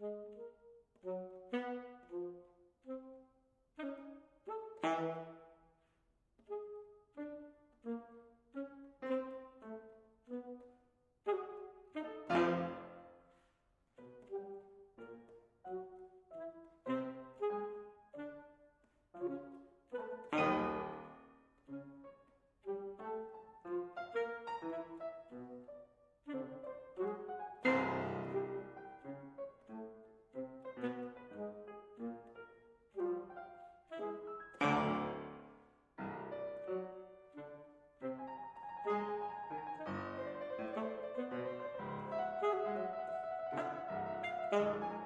Thank you. Música